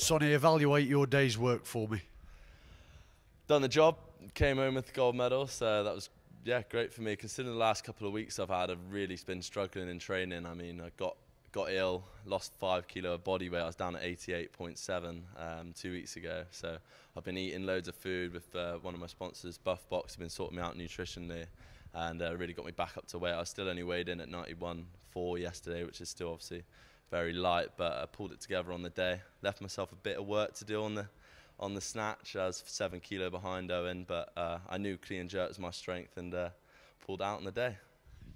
Sonny, evaluate your day's work for me. Done the job, came home with the gold medal, so that was yeah great for me. Considering the last couple of weeks I've had, I've really been struggling in training. I mean, I got got ill, lost five kilo of body weight. I was down at 88.7 um, two weeks ago. So I've been eating loads of food with uh, one of my sponsors, Buff Box, have been sorting me out nutritionally, and uh, really got me back up to weight. I was still only weighed in at 91.4 yesterday, which is still obviously very light, but I pulled it together on the day. Left myself a bit of work to do on the on the snatch. I was seven kilo behind Owen, but uh, I knew clean and jerk was my strength and uh, pulled out on the day.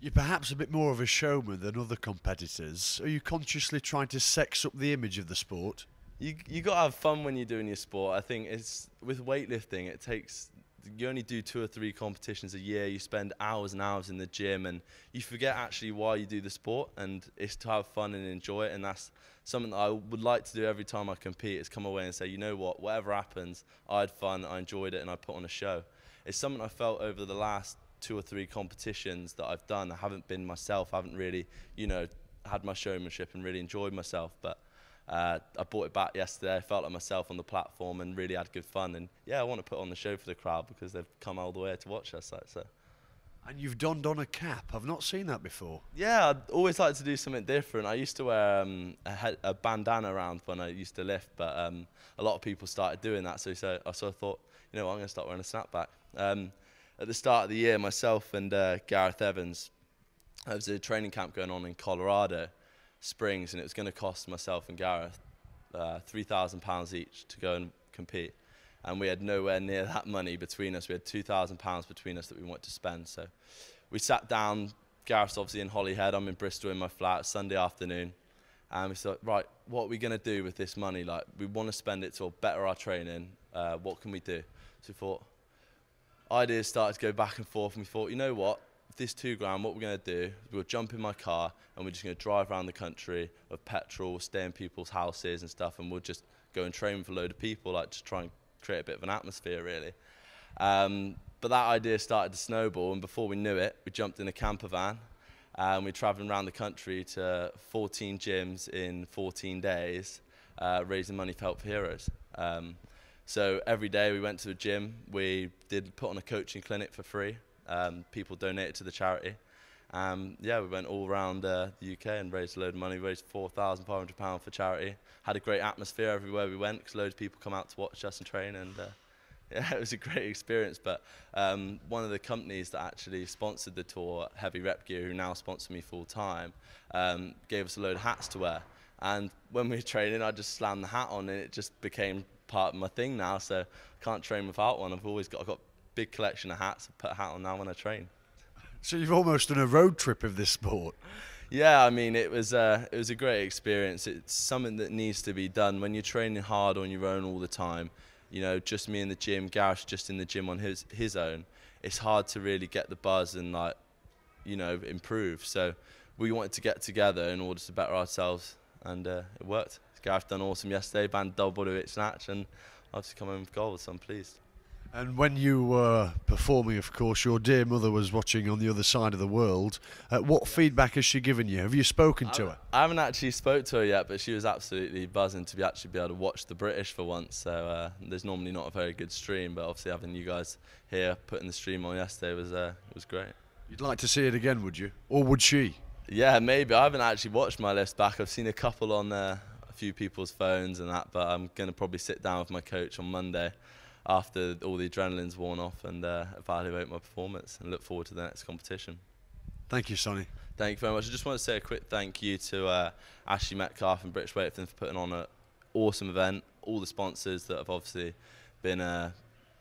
You're perhaps a bit more of a showman than other competitors. Are you consciously trying to sex up the image of the sport? You you got to have fun when you're doing your sport. I think it's with weightlifting. It takes you only do two or three competitions a year. You spend hours and hours in the gym, and you forget actually why you do the sport. And it's to have fun and enjoy it. And that's something that I would like to do every time I compete. Is come away and say, you know what, whatever happens, I had fun, I enjoyed it, and I put on a show. It's something I felt over the last two or three competitions that I've done. I haven't been myself. I haven't really, you know, had my showmanship and really enjoyed myself. But uh, I brought it back yesterday. I felt like myself on the platform and really had good fun. And yeah, I want to put on the show for the crowd because they've come all the way to watch us. Like, so. And you've donned on a cap. I've not seen that before. Yeah, I'd always like to do something different. I used to wear um, a, head, a, bandana around when I used to lift, but um, a lot of people started doing that. So, so I sort of thought, you know, what, I'm going to start wearing a snapback. Um, at the start of the year, myself and uh, Gareth Evans, there was a training camp going on in Colorado Springs, and it was going to cost myself and Gareth uh, £3,000 each to go and compete. And we had nowhere near that money between us. We had £2,000 between us that we wanted to spend. So we sat down. Gareth's obviously in Holyhead. I'm in Bristol in my flat. Sunday afternoon. And we thought, right, what are we going to do with this money? Like, we want to spend it to better our training. Uh, what can we do? So we thought, ideas started to go back and forth. And we thought, you know what? This two grand, what we're going to do we'll jump in my car and we're just going to drive around the country with petrol, stay in people's houses and stuff, and we'll just go and train with a load of people, like just try and create a bit of an atmosphere, really. Um, but that idea started to snowball, and before we knew it, we jumped in a camper van and we're traveling around the country to 14 gyms in 14 days, uh, raising money for Help for Heroes. Um, so every day we went to the gym, we did put on a coaching clinic for free. Um, people donated to the charity. Um, yeah, we went all around uh, the UK and raised a load of money, raised £4,500 for charity. Had a great atmosphere everywhere we went because loads of people come out to watch us and train. And uh, yeah, it was a great experience. But um, one of the companies that actually sponsored the tour, Heavy Rep Gear, who now sponsor me full time, um, gave us a load of hats to wear. And when we were training, I just slammed the hat on and it just became part of my thing now. So I can't train without one. I've always got, I've got big collection of hats. I put a hat on now when I train. So you've almost done a road trip of this sport. Yeah, I mean it was uh, it was a great experience. It's something that needs to be done when you're training hard on your own all the time. You know, just me in the gym, Gareth just in the gym on his his own. It's hard to really get the buzz and like, you know, improve. So we wanted to get together in order to better ourselves, and uh, it worked. Gareth done awesome yesterday, banned double bodyweight snatch, and obviously come home with gold, so I'm pleased. And when you were performing, of course, your dear mother was watching on the other side of the world. Uh, what feedback has she given you? Have you spoken to her? I haven't actually spoke to her yet, but she was absolutely buzzing to be actually be able to watch the British for once. So uh, there's normally not a very good stream, but obviously having you guys here putting the stream on yesterday was uh, was great. You'd like to see it again, would you? Or would she? Yeah, maybe. I haven't actually watched my list back. I've seen a couple on uh, a few people's phones and that, but I'm going to probably sit down with my coach on Monday after all the adrenaline's worn off and uh, evaluate my performance and look forward to the next competition. Thank you, Sonny. Thank you very much. I just want to say a quick thank you to uh, Ashley Metcalfe and British Weightlifting for putting on an awesome event. All the sponsors that have obviously been uh,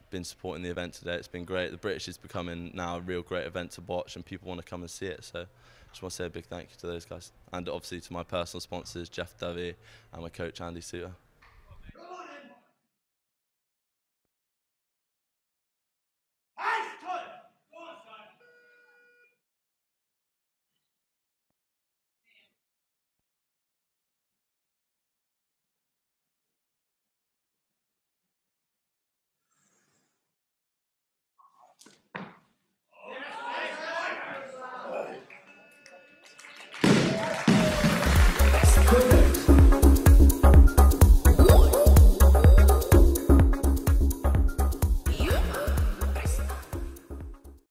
been supporting the event today. It's been great. The British is becoming now a real great event to watch, and people want to come and see it. So, I just want to say a big thank you to those guys, and obviously to my personal sponsors, Jeff Dovey and my coach Andy Suter.